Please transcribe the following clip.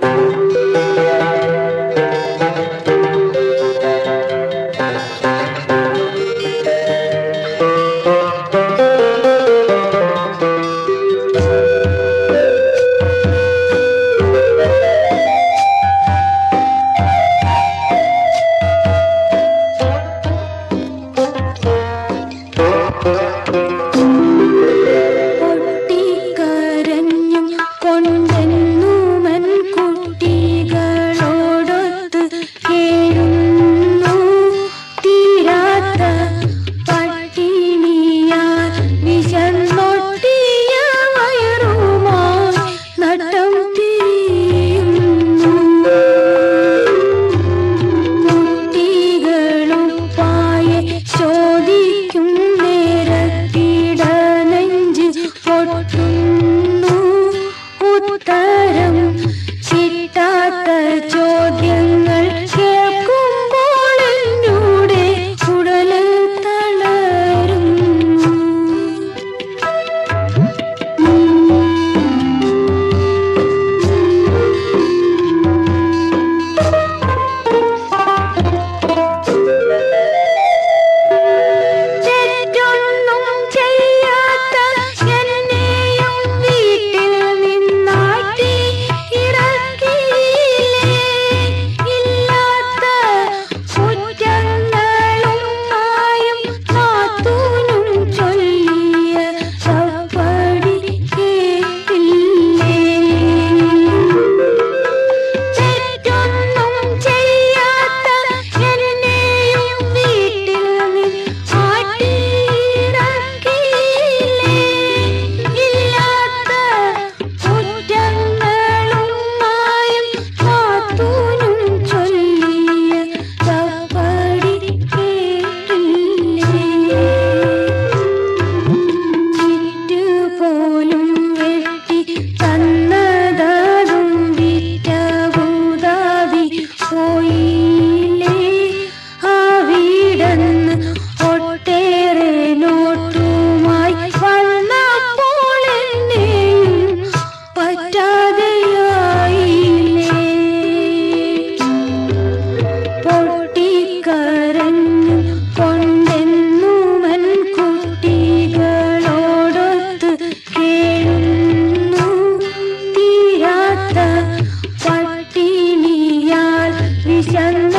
Bye. विषम